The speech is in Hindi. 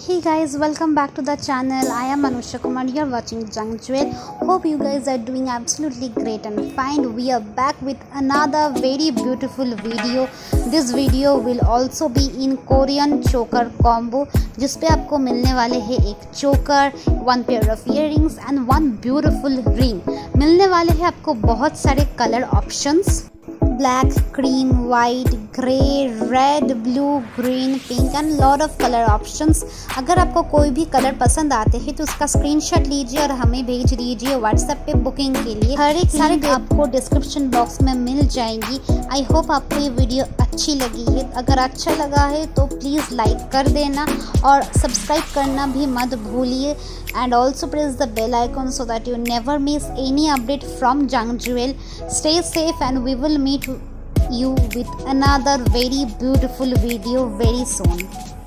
Hey guys, welcome back to the channel. I am Anusha Kumar. You're watching Junk Jewel. Hope you guys are doing absolutely great and fine. We are back with another very beautiful video. This video will also be in Korean choker combo जिस पे आपको मिलने वाले हैं एक choker one pair of ear and one beautiful ring मिलने वाले हैं आपको बहुत सारे colour options black cream white grey red blue green pink and lot of colour options अगर आपको कोई भी कलर पसंद आते हैं तो उसका स्क्रीनशॉट लीजिए और हमें भेज दीजिए व्हाट्सएप पे बुकिंग के लिए। हर एक सारे आपको डिस्क्रिप्शन बॉक्स में मिल जाएँगी। आई होप आपको ये वीडियो अच्छी लगी है। अगर अच्छा लगा है तो प्लीज़ लाइक कर देना और सब्सक्राइब करना भी मत भूलिए। And also press the bell icon so that you never miss any update from Jung Jewel. Stay safe and we will meet you with another very beautiful video very soon.